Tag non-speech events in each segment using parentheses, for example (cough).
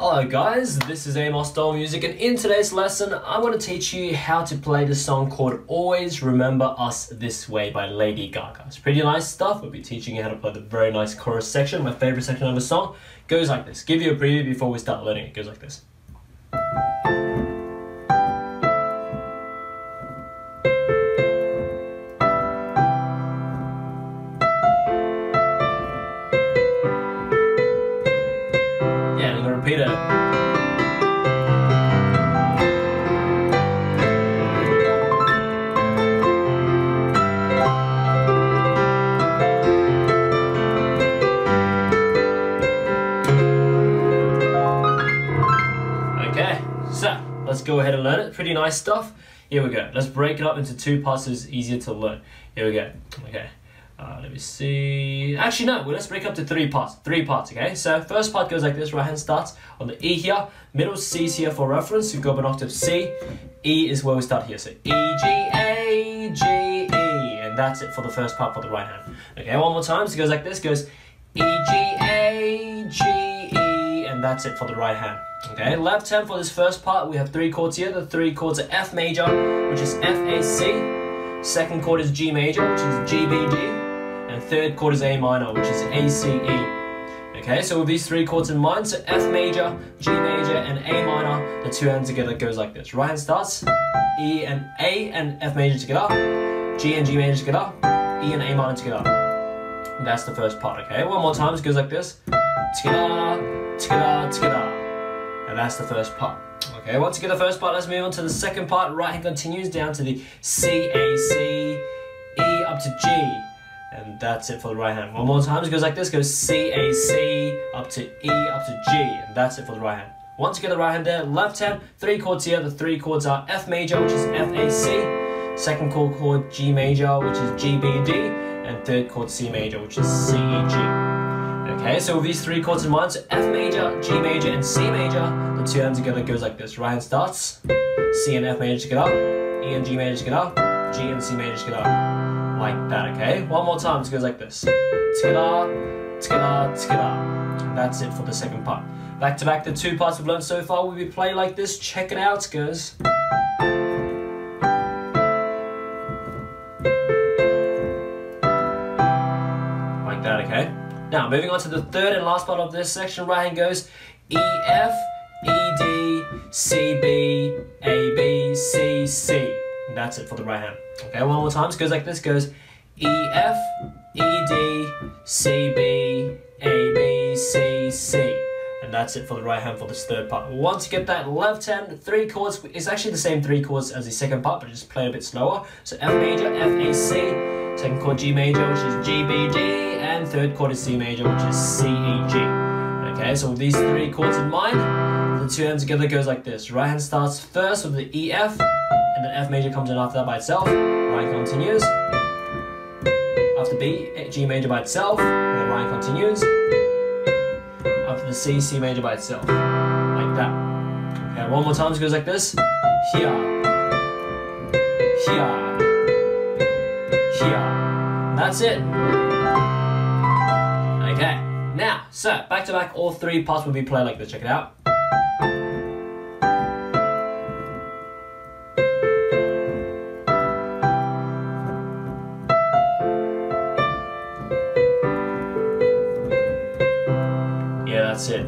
Hello guys, this is Amosdoll Music and in today's lesson I'm going to teach you how to play the song called Always Remember Us This Way by Lady Gaga. It's pretty nice stuff, we'll be teaching you how to play the very nice chorus section. My favorite section of the song goes like this. Give you a preview before we start learning it, goes like this. Let's go ahead and learn it. Pretty nice stuff. Here we go. Let's break it up into two parts so it's easier to learn. Here we go. Okay. Uh, let me see. Actually, no. Well, let's break up to three parts. Three parts. Okay. So first part goes like this. Right hand starts on the E here. Middle C is here for reference. You go up an octave C. E is where we start here. So E G A G E, and that's it for the first part for the right hand. Okay. One more time. So it goes like this. Goes E G A G and that's it for the right hand. Okay, left hand for this first part, we have three chords here. The three chords are F major, which is F A C. Second chord is G major, which is G B G. And third chord is A minor, which is A C E. Okay, so with these three chords in mind, so F major, G major, and A minor, the two hands together goes like this. Right hand starts E and A and F major together, G and G major together, E and A minor together. That's the first part, okay? One more time, it goes like this. And that's the first part. Okay, once you get the first part, let's move on to the second part. Right hand continues down to the C, A, C, E up to G. And that's it for the right hand. One more time, it goes like this. Goes C, A, C, up to E, up to G. And that's it for the right hand. Once you get the right hand there, left hand, three chords here. The three chords are F major, which is F, A, C. Second chord chord G major, which is G, B, D. And third chord C major, which is C, E, G. Okay, so these three chords in mind, so F major, G major, and C major, the two hands together goes like this. Right hand starts, C and F major together, E and G major together, G and C major together. Like that, okay? One more time, it goes like this. Together, together, together. That's it for the second part. Back to back, the two parts we've learned so far will be played like this. Check it out, guys. Like that, okay? Now, moving on to the third and last part of this section, right hand goes E, F, E, D, C, B, A, B, C, C. That's it for the right hand. Okay, one more time. It goes like this, goes E, F, E, D, C, B, A, B, C, C. And that's it for the right hand for this third part. Once you get that left hand, three chords, it's actually the same three chords as the second part, but just play a bit slower. So F major, F, A, C. Second chord G major, which is G, B, D, And third chord is C major, which is C, E, G. Okay, so with these three chords in mind, the two hands together goes like this. Right hand starts first with the E, F, and then F major comes in after that by itself. Right continues. After B, G major by itself, and then right continues. After the C, C major by itself. Like that. Okay, one more time, it goes like this. Here. Here. That's it. Okay, now, so back to back, all three parts will be played like this. Check it out. Yeah, that's it.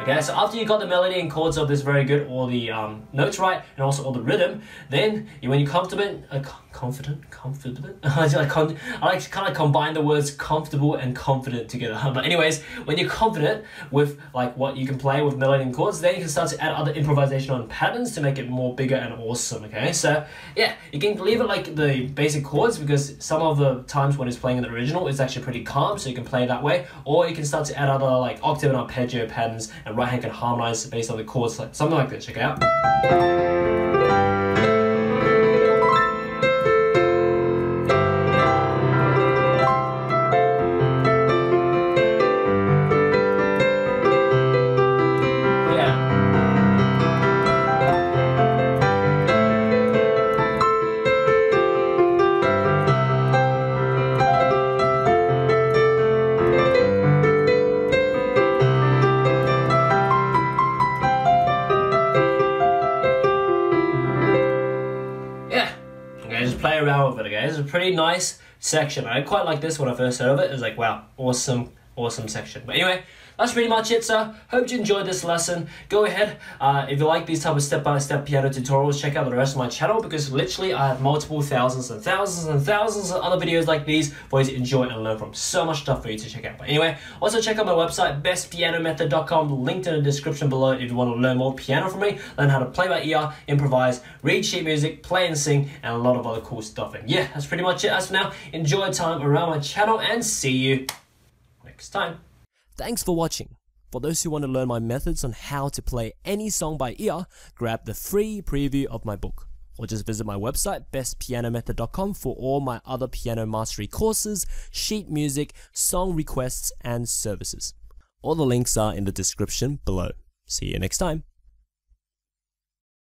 Okay, so after you got the melody and chords of this very good, all the um, notes right, and also all the rhythm, then you, when you're confident, uh, confident, confident, (laughs) I like, to kind of combine the words comfortable and confident together. (laughs) But anyways, when you're confident with like what you can play with melody and chords, then you can start to add other improvisation on patterns to make it more bigger and awesome. Okay, so yeah, you can leave it like the basic chords because some of the times when it's playing in the original, it's actually pretty calm, so you can play it that way, or you can start to add other like octave and arpeggio patterns and right hand can harmonize based on the chords, like something like this. Check it out. Around with it, okay? It's a pretty nice section. I quite like this when I first heard of it. It's like, wow, awesome, awesome section. But anyway, that's pretty much it, sir. Hope you enjoyed this lesson. Go ahead, uh, if you like these type of step-by-step -step piano tutorials, check out the rest of my channel because literally I have multiple thousands and thousands and thousands of other videos like these for you to enjoy and learn from. So much stuff for you to check out. But anyway, also check out my website, bestpianomethod.com, linked in the description below if you want to learn more piano from me, learn how to play by ear, improvise, read sheet music, play and sing, and a lot of other cool stuff. And yeah, that's pretty much it as for now. Enjoy time around my channel and see you next time. Thanks for watching. For those who want to learn my methods on how to play any song by ear, grab the free preview of my book. Or just visit my website, bestpianomethod.com for all my other piano mastery courses, sheet music, song requests, and services. All the links are in the description below. See you next time.